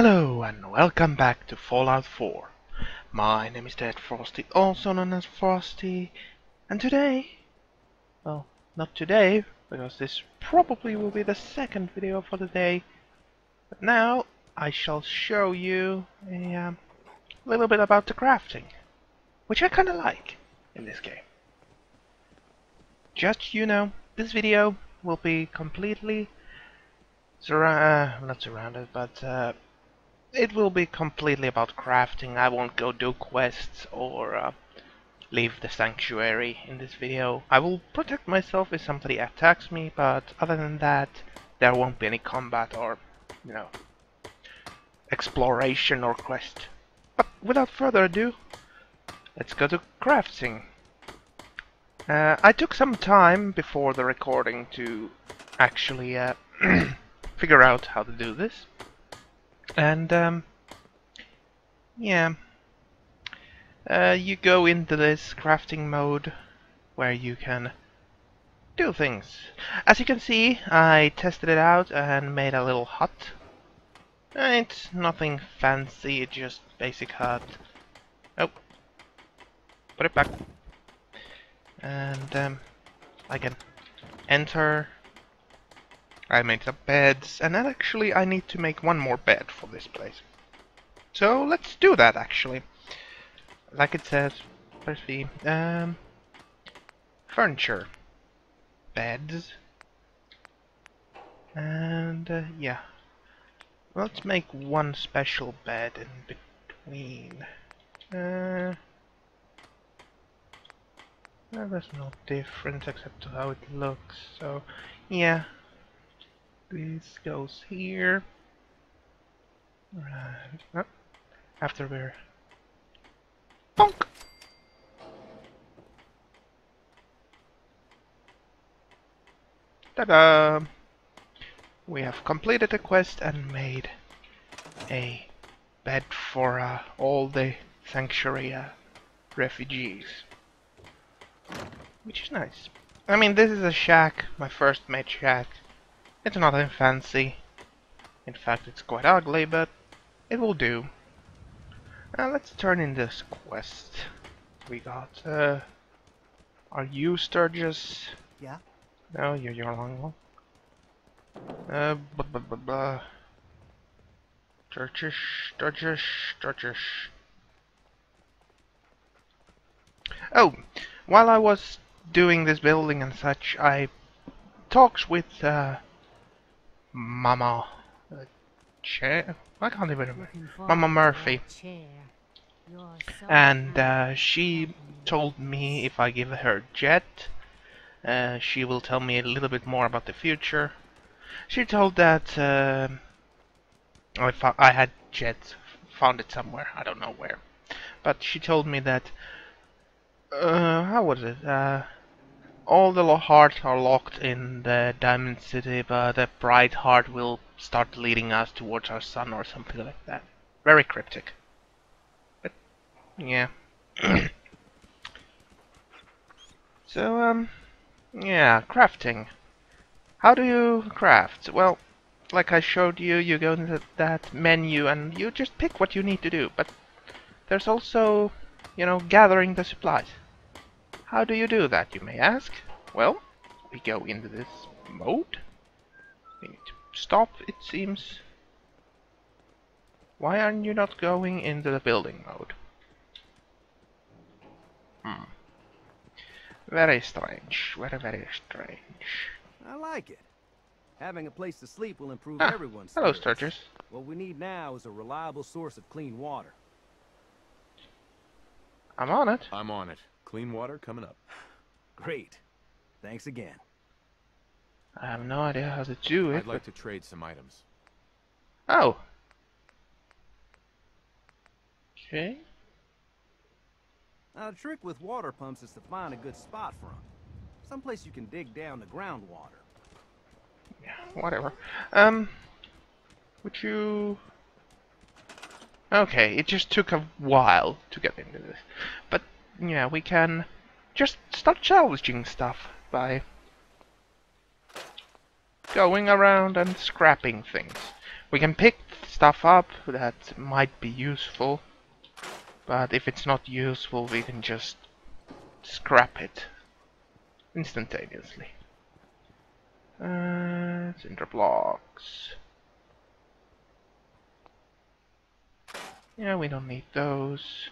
Hello and welcome back to Fallout 4. My name is Deathfrosty, also known as Frosty, and today, well, not today, because this probably will be the second video for the day, but now I shall show you a um, little bit about the crafting, which I kinda like in this game. Just you know, this video will be completely surra uh, not surrounded, but uh, it will be completely about crafting. I won't go do quests or uh, leave the sanctuary in this video. I will protect myself if somebody attacks me, but other than that, there won't be any combat or, you know, exploration or quest. But without further ado, let's go to crafting. Uh, I took some time before the recording to actually uh, figure out how to do this. And, um, yeah. Uh, you go into this crafting mode where you can do things. As you can see, I tested it out and made a little hut. Uh, it's nothing fancy, it's just basic hut. Oh. Put it back. And, um, I can enter I made some beds, and actually I need to make one more bed for this place. So let's do that actually. Like it says, let's see, um, furniture, beds, and uh, yeah. Let's make one special bed in between. Uh, there's no difference except to how it looks, so yeah, this goes here. Right. Oh, after we're bonk. Ta-da! We have completed the quest and made a bed for uh, all the sanctuary uh, refugees. Which is nice. I mean, this is a shack, my first made shack. It's nothing fancy. In fact, it's quite ugly, but it will do. Now let's turn in this quest. We got, uh... Are you Sturgis? Yeah? No, you're your long one. Uh, blah blah blah blah. Sturgis, Sturgis, Sturgis. Oh, while I was doing this building and such, I talked with, uh, Mama uh, Chair. I can't even remember. Mama Murphy. And uh, she told me if I give her jet, uh, she will tell me a little bit more about the future. She told that uh, I, I had jet, found it somewhere, I don't know where. But she told me that, uh, how was it? All the hearts are locked in the Diamond City, but the bright heart will start leading us towards our sun or something like that. Very cryptic. But, yeah. so, um, yeah, crafting. How do you craft? Well, like I showed you, you go into that menu and you just pick what you need to do, but there's also, you know, gathering the supplies. How do you do that, you may ask? Well, we go into this mode. We need to stop, it seems. Why aren't you not going into the building mode? Hmm. Very strange. Very, very strange. I like it. Having a place to sleep will improve ah, everyone's Hello, spirits. Sturgis. What we need now is a reliable source of clean water. I'm on it. I'm on it. Clean water coming up. Great. Thanks again. I have no idea how to do it. I'd like to trade some items. Oh. Okay. Now, the trick with water pumps is to find a good spot for them. Someplace you can dig down the groundwater. Yeah, whatever. Um, would you... Okay, it just took a while to get into this. But, yeah, we can just start salvaging stuff by going around and scrapping things. We can pick stuff up that might be useful. But if it's not useful, we can just scrap it instantaneously. Uh, cinder blocks. Yeah, we don't need those.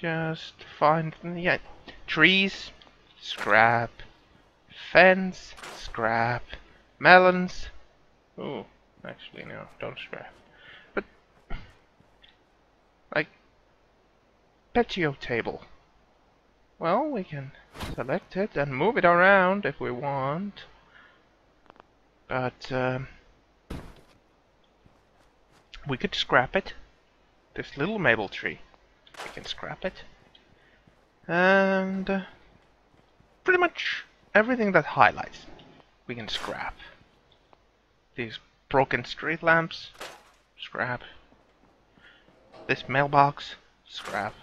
Just find, yeah, trees, scrap, fence, scrap, melons. Oh, actually no, don't scrap. But, like, patio table. Well, we can select it and move it around if we want. But, um, we could scrap it. This little maple tree. We can scrap it. And pretty much everything that highlights we can scrap. These broken street lamps, scrap. This mailbox, scrap.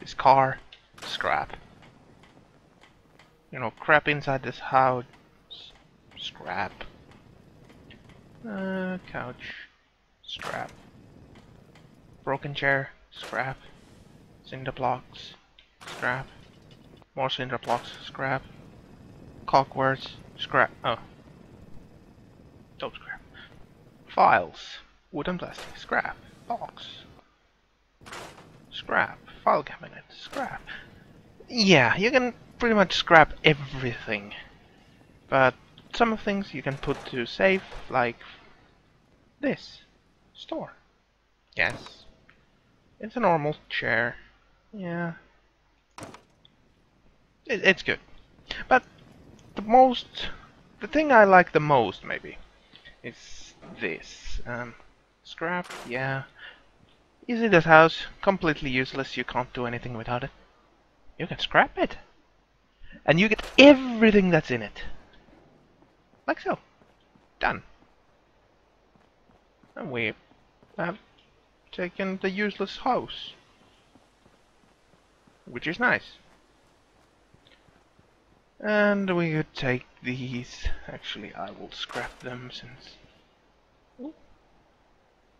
This car, scrap. You know, crap inside this house, scrap. Uh, couch, scrap. Broken chair, scrap. Cinder blocks, scrap. More cinder blocks, scrap. Caulkwords, scrap. Oh. Don't scrap. Files, wood and plastic, scrap. Box, scrap. File cabinet, scrap. Yeah, you can pretty much scrap everything. But some of things you can put to safe, like this. Store. Yes. It's a normal chair. Yeah. It, it's good. But the most... The thing I like the most, maybe, is this. Um, scrap, yeah. Easy this house, completely useless, you can't do anything without it. You can scrap it. And you get everything that's in it. Like so. Done. And we have taken the useless house. Which is nice. And we could take these. Actually, I will scrap them since... Ooh.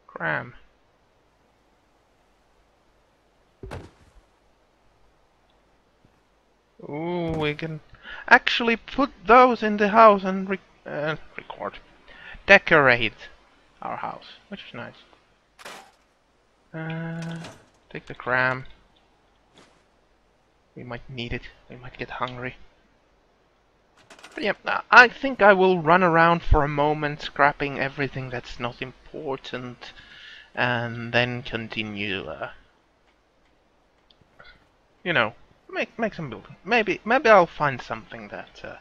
Cram. Ooh, we can actually put those in the house and re uh, record. Decorate our house, which is nice. Uh, take the cram. We might need it. We might get hungry. But yeah, I think I will run around for a moment, scrapping everything that's not important, and then continue. Uh, you know, make make some building. Maybe maybe I'll find something that uh,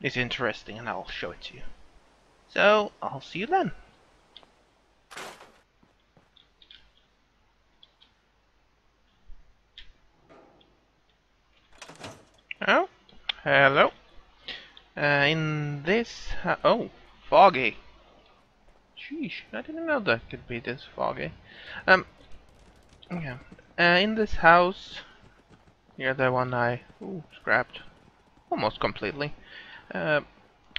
is interesting, and I'll show it to you. So I'll see you then. Oh, hello. Uh, in this, uh, oh, foggy. Sheesh, I didn't know that could be this foggy. Um, yeah. Uh, in this house, you're the one I ooh, scrapped almost completely. Uh,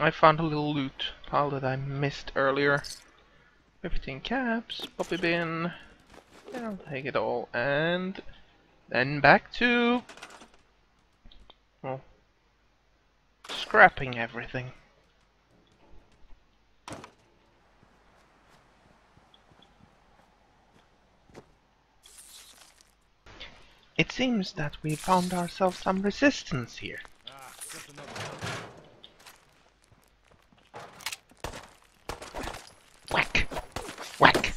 I found a little loot pile that I missed earlier. 15 caps, bobby pin. I'll take it all, and then back to well, scrapping everything. It seems that we found ourselves some resistance here. Whack! Whack!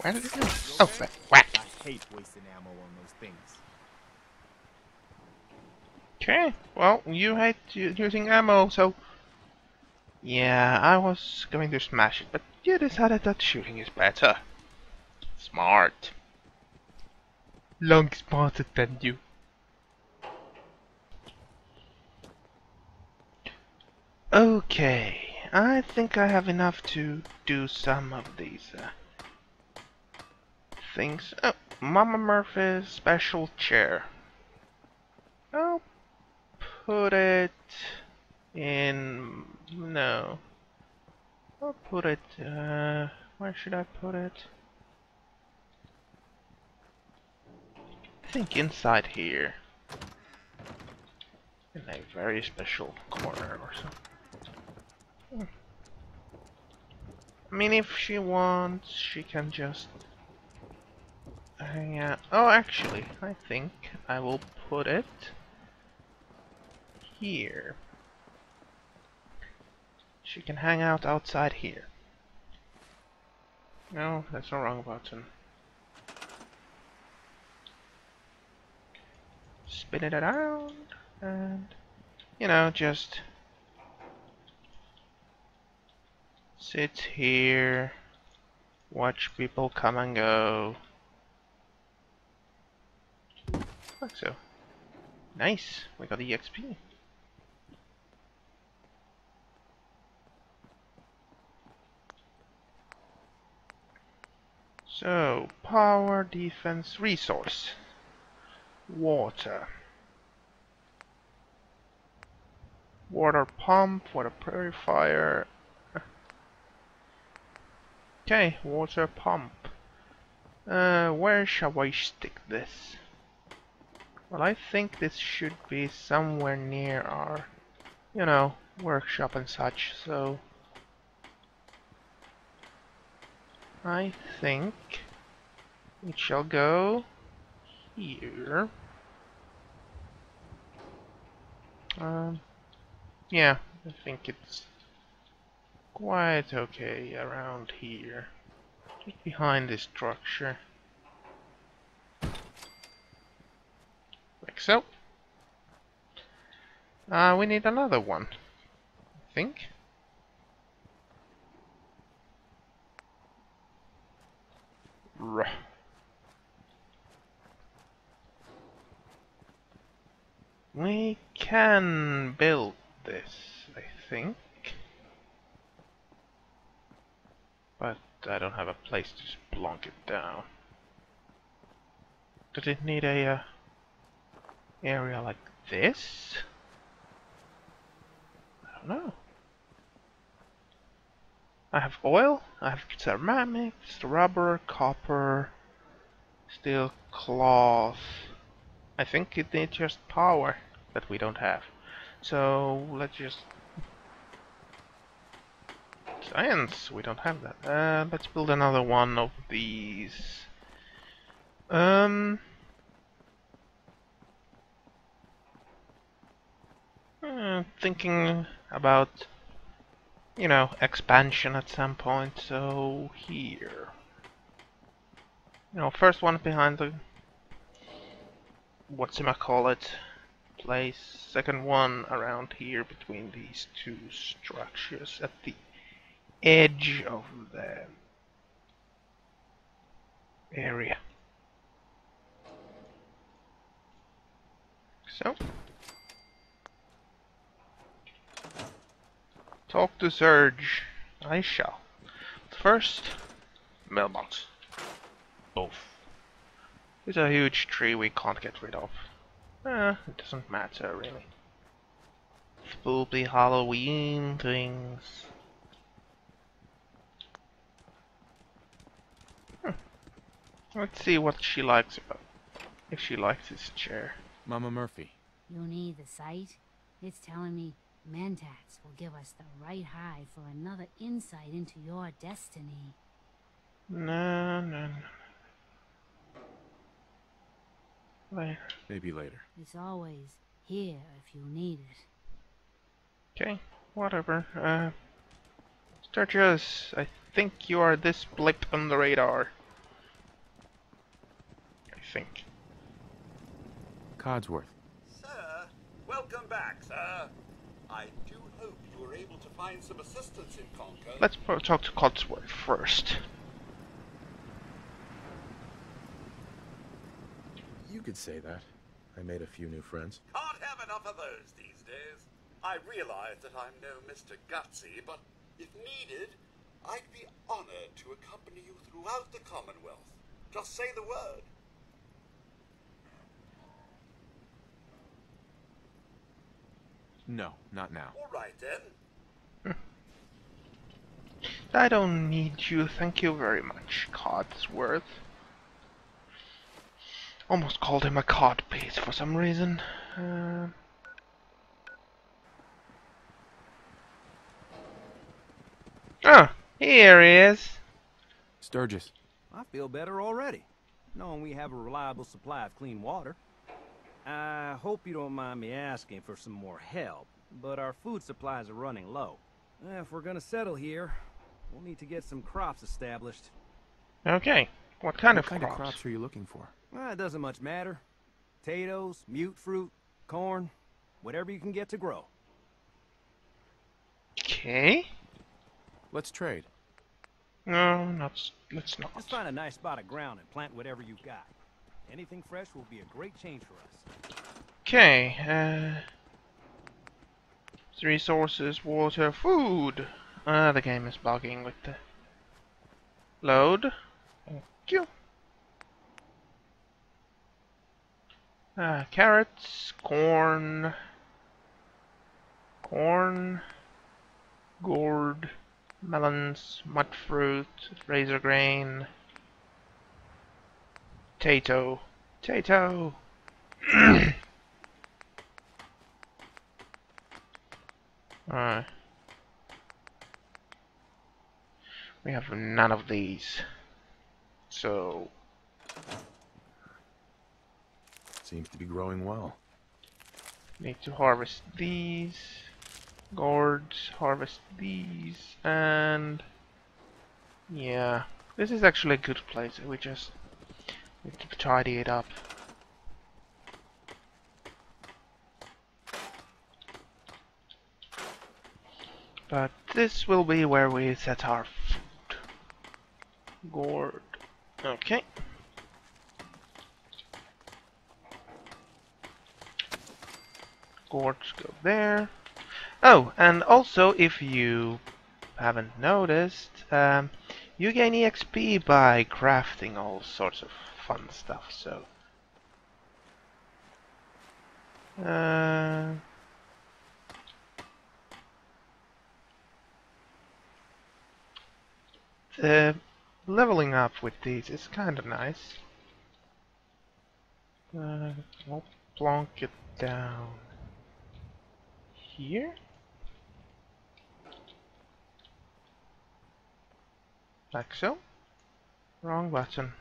Where did it go? Oh, whack! Hate wasting ammo on those things. Okay, well, you hate using ammo, so... Yeah, I was going to smash it, but you decided that shooting is better. Smart. Long smarter than you. Okay, I think I have enough to do some of these uh, things. Oh, Mama Murphy's special chair. I'll put it in... no. I'll put it... Uh, where should I put it? I think inside here. In a very special corner or so. Hmm. I mean, if she wants, she can just out. Oh, actually, I think I will put it here. She can hang out outside here. No, that's the wrong button. Spin it around and, you know, just sit here, watch people come and go. Like so. Nice, we got the EXP. So, power, defense, resource. Water. Water pump, water purifier. Okay, water pump. Uh, where shall I stick this? Well, I think this should be somewhere near our, you know, workshop and such, so... I think it shall go here. Um, yeah, I think it's quite okay around here. Just behind this structure. So. Uh, we need another one, I think. We can build this, I think. But I don't have a place to just plonk it down. Does it need a uh, area like this? I don't know. I have oil, I have ceramics, rubber, copper, steel, cloth. I think it needs just power that we don't have. So let's just science. We don't have that. Uh, let's build another one of these. Um. Thinking about you know, expansion at some point, so here. You know, first one behind the what's it call it place, second one around here between these two structures at the edge of the area. So Talk to Serge. I shall. First, mailbox. Both. It's a huge tree we can't get rid of. Eh, it doesn't matter really. Spoopy Halloween things. Hmm. Let's see what she likes about. If she likes this chair. Mama Murphy. You need the sight? It's telling me Mentats will give us the right high for another insight into your destiny. No, no, no. Later. Maybe later. It's always here if you need it. Okay, whatever. Uh, Sturgis, I think you are this blip on the radar. I think. Codsworth. Sir, welcome back, sir. I do hope you were able to find some assistance in Concord. Let's talk to Codsworth first. You could say that. I made a few new friends. Can't have enough of those these days. I realize that I'm no Mr. Gutsy, but if needed, I'd be honored to accompany you throughout the Commonwealth. Just say the word. No, not now. All right then. I don't need you, thank you very much, Codsworth. Almost called him a cod piece for some reason. Uh, oh, here he is. Sturgis. I feel better already, knowing we have a reliable supply of clean water. I hope you don't mind me asking for some more help, but our food supplies are running low. Eh, if we're gonna settle here, we'll need to get some crops established. Okay, what kind what of kind crops? of crops are you looking for? Well, it doesn't much matter. Potatoes, mutfruit, corn, whatever you can get to grow. Okay. Let's trade. No, not. Let's not. Just find a nice spot of ground and plant whatever you've got. Anything fresh will be a great change for us. Okay. Uh, resources, water, food. Ah, the game is bugging with the load. Thank you. Uh, carrots, corn, corn, gourd, melons, mud fruit, razor grain, potato, Tato. Alright. We have none of these. So, Seems to be growing well. need to harvest these. Gourds, harvest these, and... Yeah, this is actually a good place. We just need to tidy it up. But this will be where we set our food. Gourd. Okay. Gourds go there. Oh, and also if you haven't noticed, um, you gain EXP by crafting all sorts of fun stuff, so... Uh, the leveling up with these is kind of nice. Uh, I'll plonk it down here. Like so. Wrong button.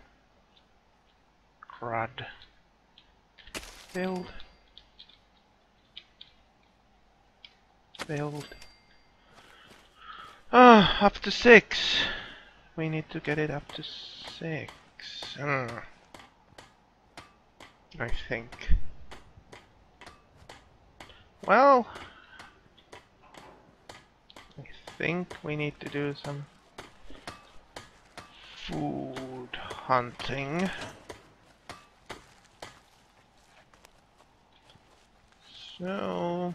Crud. Build. Build. Ah, up to six. We need to get it up to six. Hmm. I think. Well, I think we need to do some food hunting. So,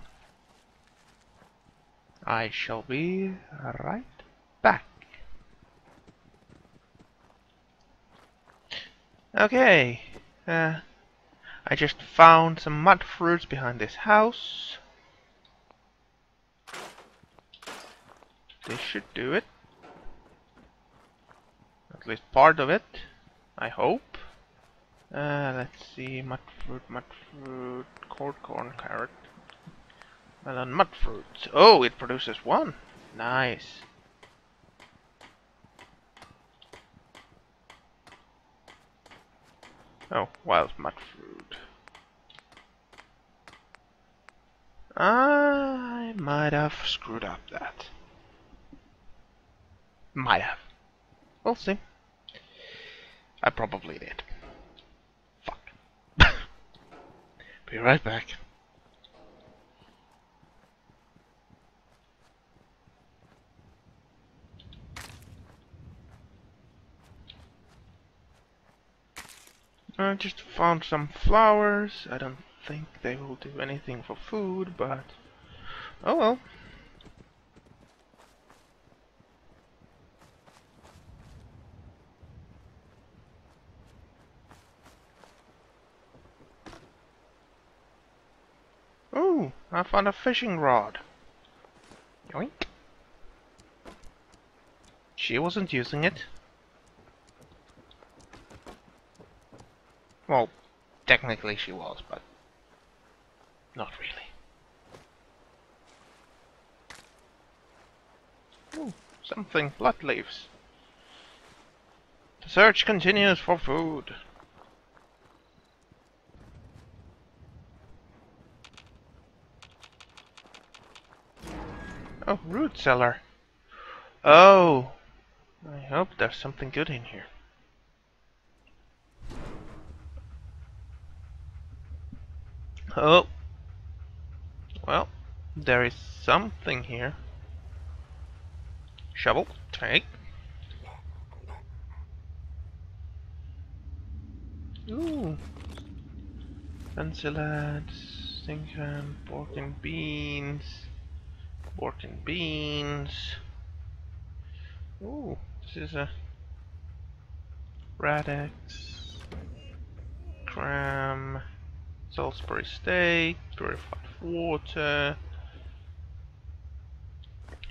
I shall be right back. Okay, uh, I just found some mud fruits behind this house. This should do it. At least part of it, I hope. Uh, let's see, mud fruit, mud fruit, cord corn, carrot, melon, mud fruit. Oh, it produces one. Nice. Oh, wild mud fruit. I might have screwed up that. Might have. We'll see. I probably did. Fuck. Be right back. I just found some flowers. I don't think they will do anything for food, but oh well. I found a fishing rod. Yoink. She wasn't using it. Well, technically she was, but not really. Ooh, something. Blood leaves. The search continues for food. Oh, root cellar. Oh, I hope there's something good in here. Oh, well, there is something here. Shovel, take. Ooh. Enchiladas, stinkham, pork and beans. Pork and beans. Ooh, this is a Rad-X, cram, Salisbury steak, purified water,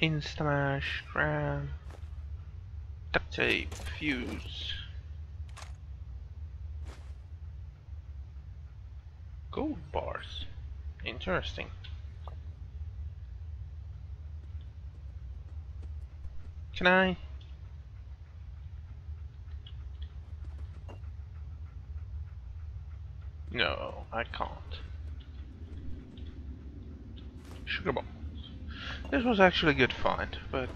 Instamash, cram, duct tape, fuse. Gold bars. Interesting. Can I? No, I can't. Sugar bombs. This was actually a good find, but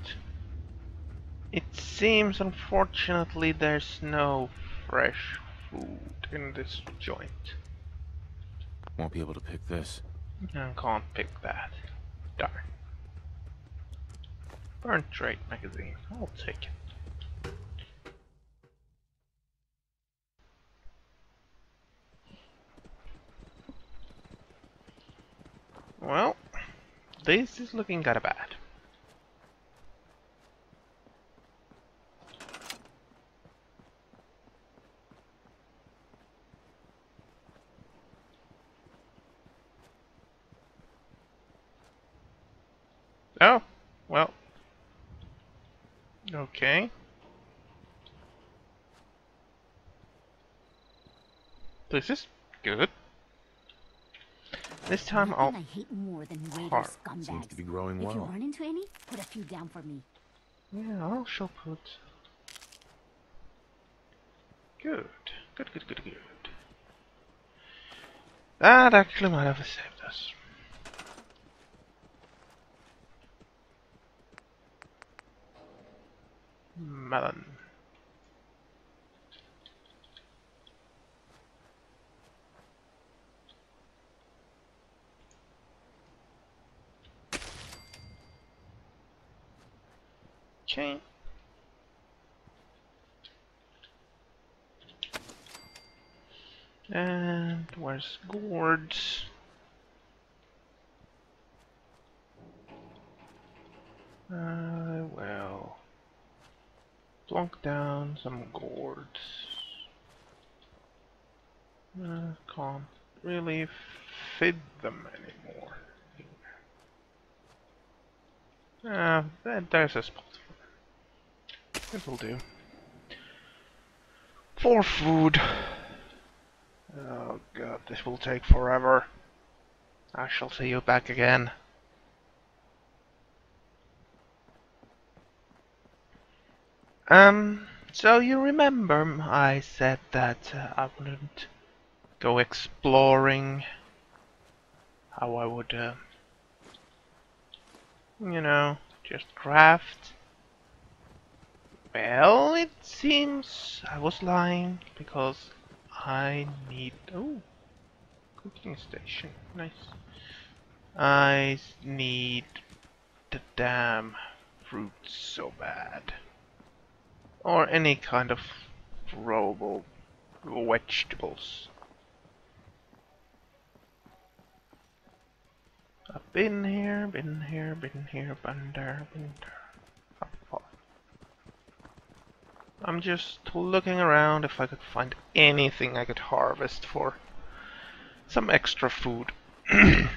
it seems unfortunately there's no fresh food in this joint. Won't be able to pick this. I can't pick that. Darn. Burn trade magazine. I'll take it. Well, this is looking kinda bad. Oh, well. Okay. This is good. This time I'll Nothing I hate more than raider Heart scumbags. Seems to be growing If you well. run into any, put a few down for me. Yeah, I'll shall put. Good. Good, good, good, good. That actually might have saved us. Melon. Okay. And where's gourds? Uh, well, plunk down some gourds. Uh, can't really feed them anymore. Ah, there, there's a spot. It will do. For food. Oh god, this will take forever. I shall see you back again. Um, so you remember I said that uh, I wouldn't go exploring, how I would, uh, you know, just craft. Well, it seems I was lying because I need. Oh, cooking station. Nice. I need the damn fruits so bad. Or any kind of growable vegetables. I've been here, been here, been here, been there, been there. I'm just looking around if I could find anything I could harvest for some extra food.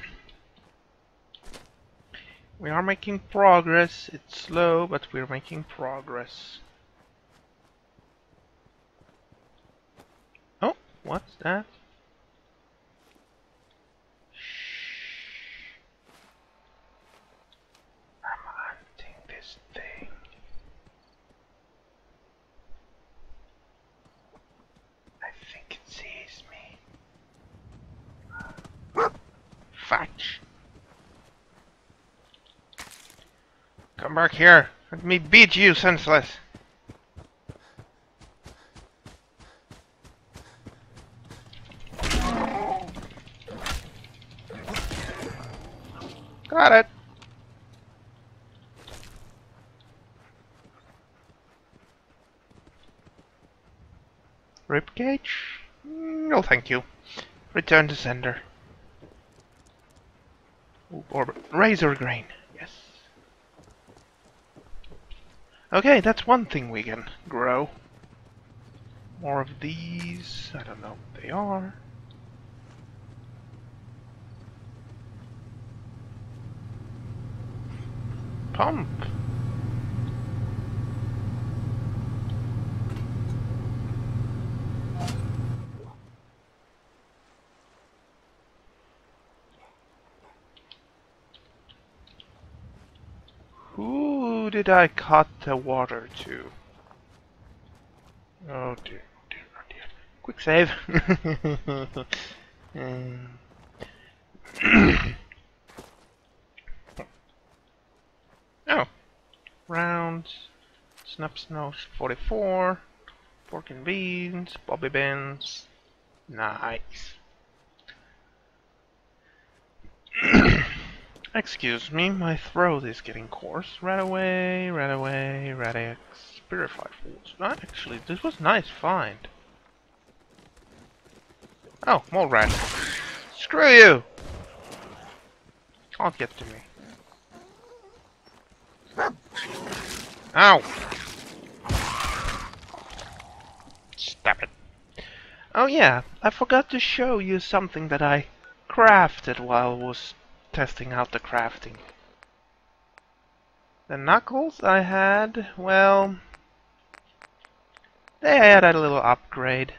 We are making progress. It's slow, but we're making progress. Oh, what's that? Shh. I'm hunting this thing. I think it sees me. Fudge. Come back here. Let me beat you senseless. Got it. Ribcage? No, thank you. Return to sender. Or razor grain. Yes. Okay, that's one thing we can grow. More of these. I don't know what they are. Pump. Who did I cut the water to? Oh dear, oh dear, oh dear. Quick save. Um, oh. Round. Snap Snows 44. Pork and beans. Bobby Beans. Nice. Excuse me, my throat is getting coarse. Right away, right away, Rad-X, Purified Foods. Not actually, this was nice find. Oh, more rat. Screw you! Can't get to me. Ow! Stop it. Oh yeah, I forgot to show you something that I crafted while I was testing out the crafting. The knuckles I had, well, they had a little upgrade.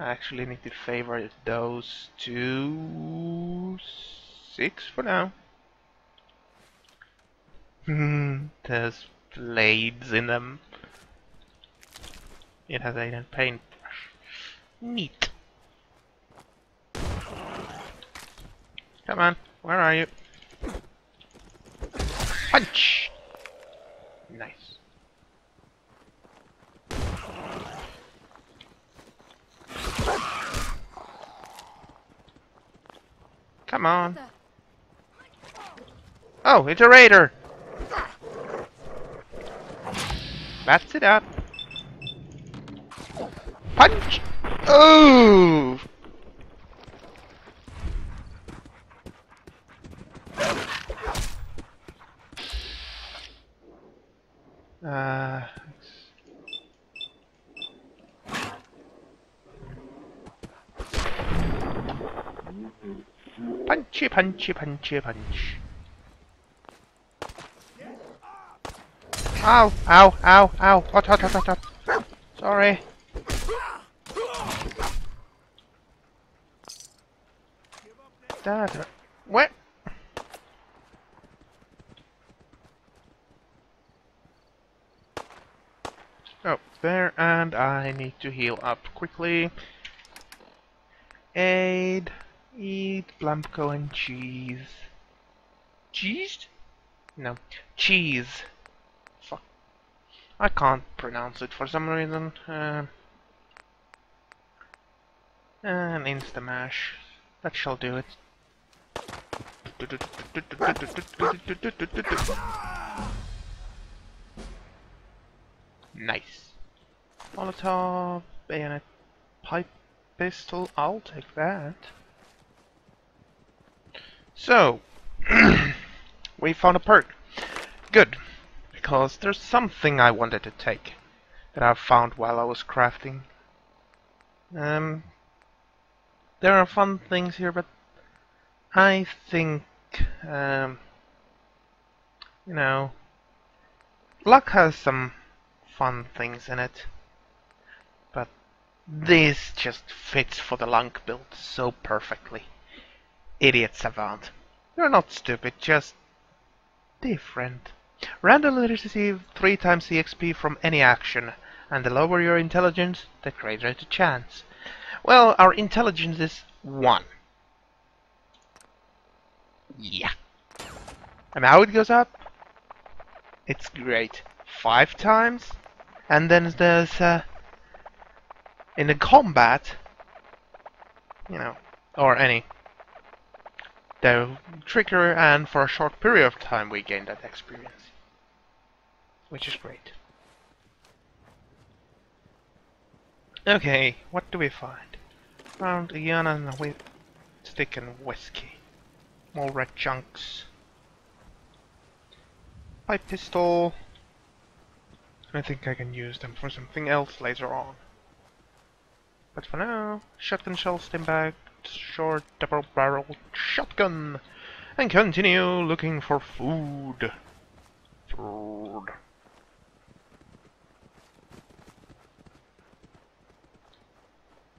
I actually need to favor those two six for now. Hmm, there's blades in them. It has a paintbrush. Neat. Come on, where are you? Punch! Nice. Come on. Oh, it's a raider! Bats it up. Punch! Oh! Uh, punchy, punchy, punchy, punch. Ow, ow, ow, ow. Hot, hot, hot, hot, hot. Sorry. What? Oh, there, and I need to heal up quickly. Aid, eat, Blamco and cheese. Cheese? No, cheese. Fuck. I can't pronounce it for some reason. Uh, and Instamash. That shall do it. Nice. Molotov, bayonet, pipe pistol, I'll take that. So, we found a perk. Good, because there's something I wanted to take that I found while I was crafting. Um, there are fun things here, but I think Um, you know, luck has some fun things in it, this just fits for the lunk build so perfectly. Idiot Savant. You're not stupid, just different. Randomly receive 3 times the XP from any action, and the lower your intelligence, the greater the chance. Well, our intelligence is 1. Yeah. And how it goes up? It's great. 5 times? And then there's, uh, in the combat, you know, or any the trigger and for a short period of time we gain that experience. Which is great. Okay, what do we find? Found a gun and a stick and whiskey. More red chunks. Pipe pistol. I think I can use them for something else later on. But for now, shotgun shell, Stimpak, short double barrel shotgun and continue looking for food. Food.